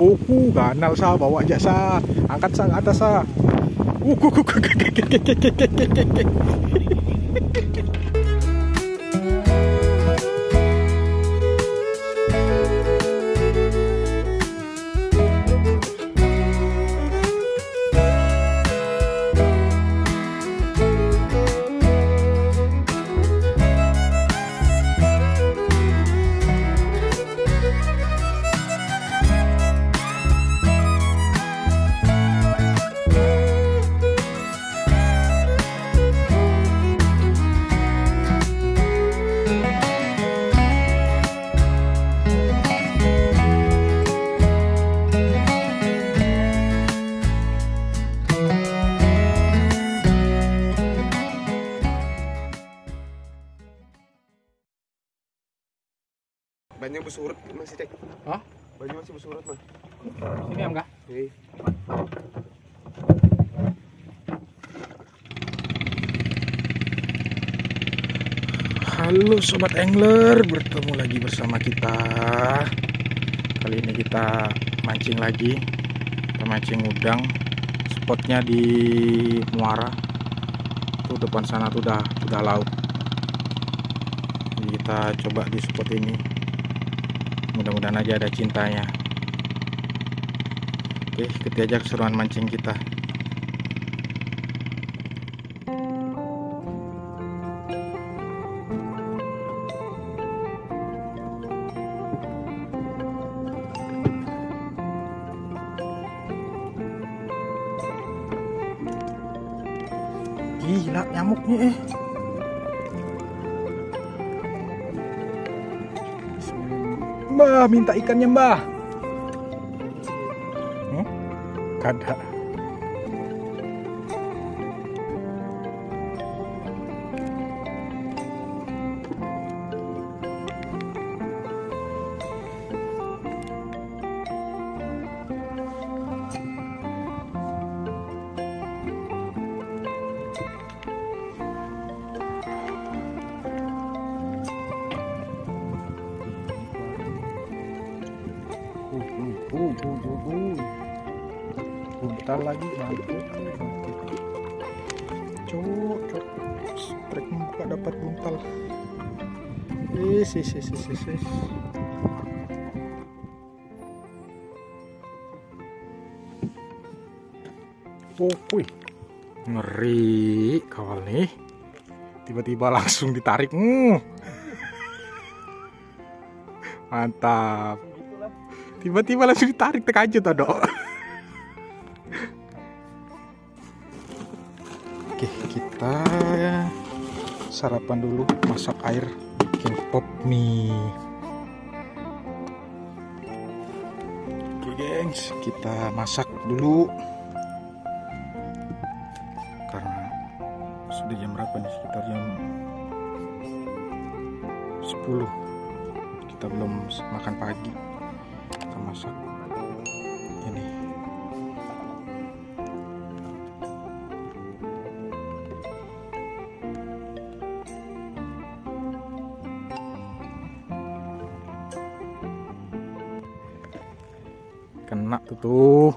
Uku ganal sa bawa aja sa. Angkat sa atas sa. Uku Banyak bersurut masih cek. Hah? Banyak masih bersurut mas. Ini am kah? Hei. Halo sobat angler, bertemu lagi bersama kita. Kali ini kita mancing lagi. Kita mancing udang. Spotnya di Muara. Tuh depan sana tuh udah udah laut. Jadi kita coba di spot ini. Mudah-mudahan aja ada cintanya. Oke, ikuti aja keseruan mancing kita. Gila nyamuknya eh. Mbah, minta ikannya mbah. Hmm? Kada. Uh, uh, uh, uh, uh. Buntal lagi mantap. Cuk, cuk. Strek membuka dapat buntal. Is, is, is. Oh, wih. Ngeri kawal nih. Tiba-tiba langsung ditarik. Hmm. Mantap. Tiba-tiba langsung ditarik terkajut dok. Oke, kita sarapan dulu, masak air, bikin pop mie. Oke, gengs, kita masak dulu. Karena sudah jam berapa nih? Sekitar jam 10. Kita belum makan pagi masak ini. Kena tuh.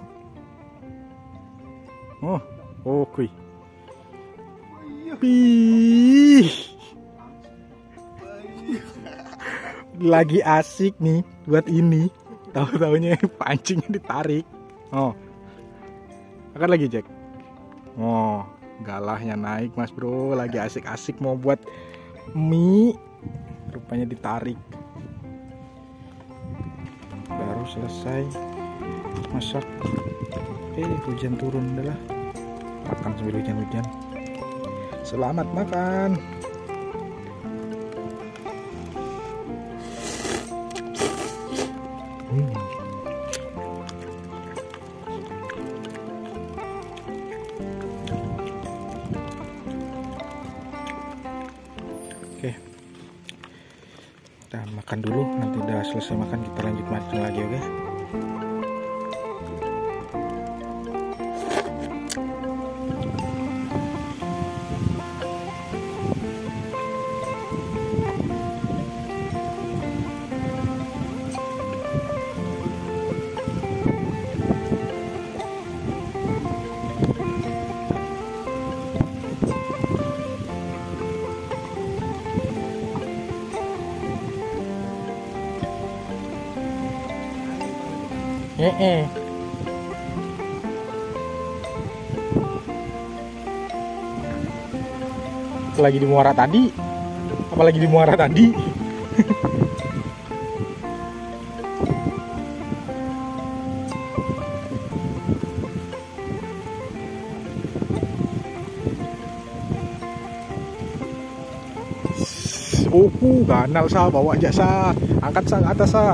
Oh oh kui. Pih. lagi asik nih buat ini tahu taunya pancingnya ditarik. Oh. Akan lagi Jack. Oh galahnya naik mas bro. Lagi asik-asik mau buat mie. Rupanya ditarik. Baru selesai masak. Eh hujan turun adalah makan sambil hujan-hujan. Selamat makan Kita makan dulu, nanti udah selesai makan kita lanjut mancing lagi, oke? Eh, eh. Lagi di muara tadi. Apalagi di muara tadi. Oh, ganal sa, bawa aja sa. Angkat sa atas sa.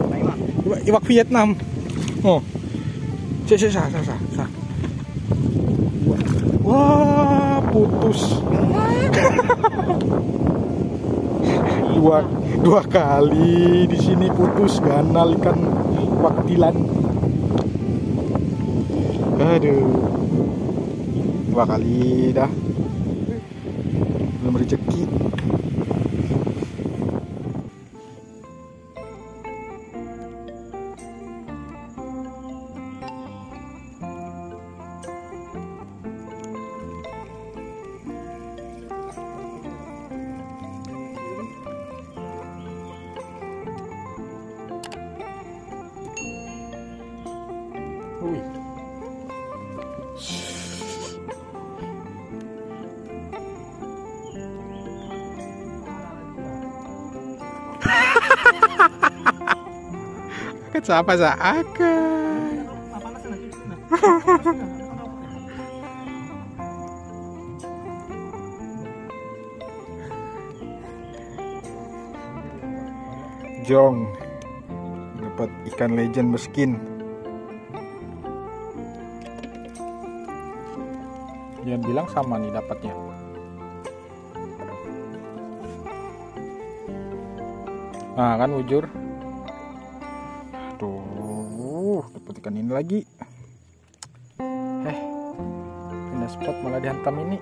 Iwak Vietnam. Oh. Sa sa sa sa sa. Wah, putus. dua dua kali di sini putus ganal ikan waktilan. Aduh. Dua kali dah. Belum rezeki. Kan siapa sa akan? Jong dapat ikan legend meskin. Jangan bilang sama nih dapatnya. Nah kan wujur. Ikan ini lagi. Eh, pindah spot malah dihantam ini.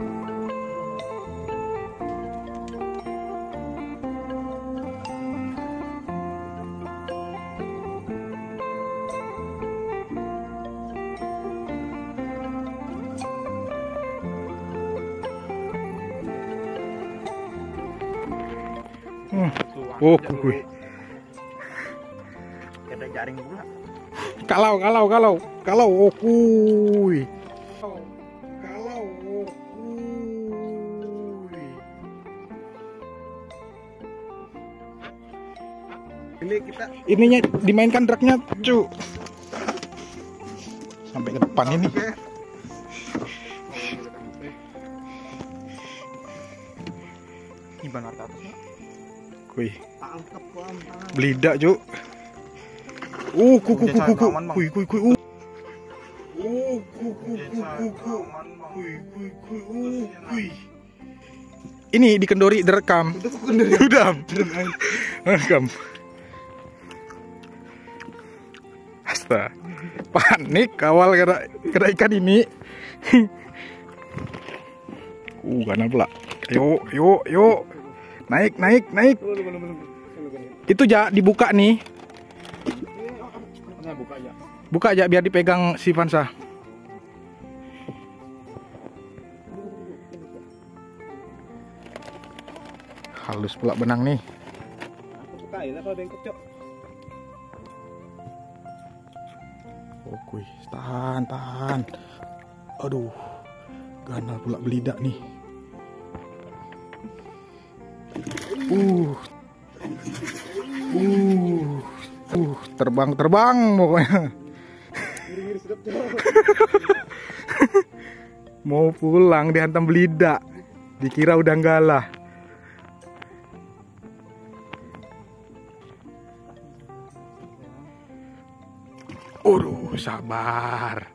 Hmm. Oh, kuy. Ada jaring pula. Kalau, kalau, kalau, kalau, oh, kuy. Kalau, oh, kuy. Ini kita Ininya dimainkan draknya, cu. Sampai ke depan ini. Ini banar ke atas. Kuy. Belidak, cu. Uh, Ini dikendori direkam. Rekam. Panik awal kena ikan ini. uh, pula. Ayo, yuk, yuk. Naik, naik, naik. Itu ja dibuka nih. Nah, buka aja. Buka aja biar dipegang si Vansa. Halus pula benang nih. Aku bukain apa bengkok, Cok? Oh, kuy, tahan, tahan. Aduh, ganal pula belidak nih. Uh, uh, terbang, terbang pokoknya. Mau pulang dihantam belidak. Dikira udah galah. Aduh, sabar.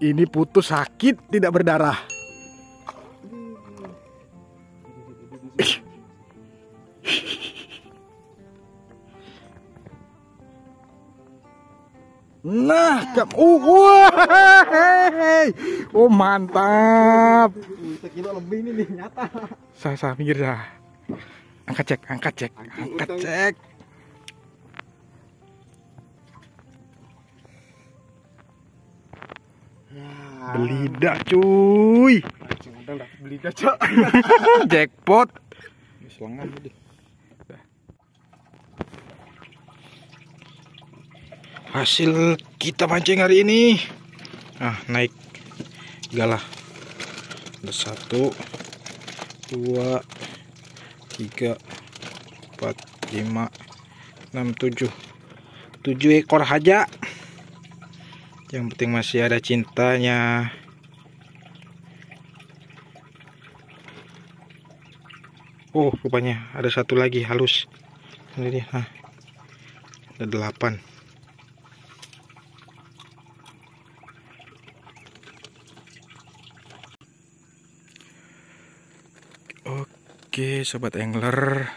Ini putus sakit, tidak berdarah. Oh mantap. Sekilo lebih ini nih nyata. Sah, sah, pinggir dah. Angkat cek, angkat cek, angkat cek. Ya. Belida cuy. Mancing udang dapat beli dah cok. Jackpot. Selengan tadi. Hasil kita mancing hari ini. Ah, naik galah. Ada satu, dua, tiga, empat, lima, enam, tujuh. Tujuh ekor haja. Yang penting masih ada cintanya. Oh, rupanya ada satu lagi halus. Ini dia. Ada delapan. Oke, sobat angler,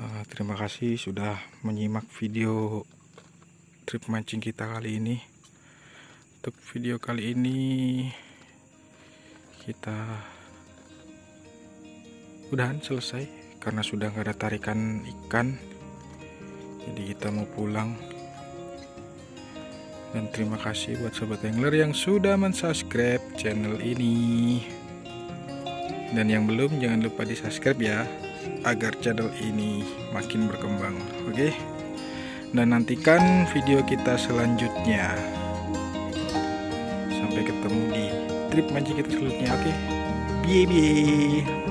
Eh, terima kasih sudah menyimak video trip mancing kita kali ini. Untuk video kali ini kita udahan selesai karena sudah nggak ada tarikan ikan. Jadi kita mau pulang. Dan terima kasih buat sobat angler yang sudah mensubscribe channel ini. Dan yang belum jangan lupa di subscribe ya agar channel ini makin berkembang oke? Dan nantikan video kita selanjutnya. Sampai ketemu di trip mancing kita selanjutnya oke? Bye bye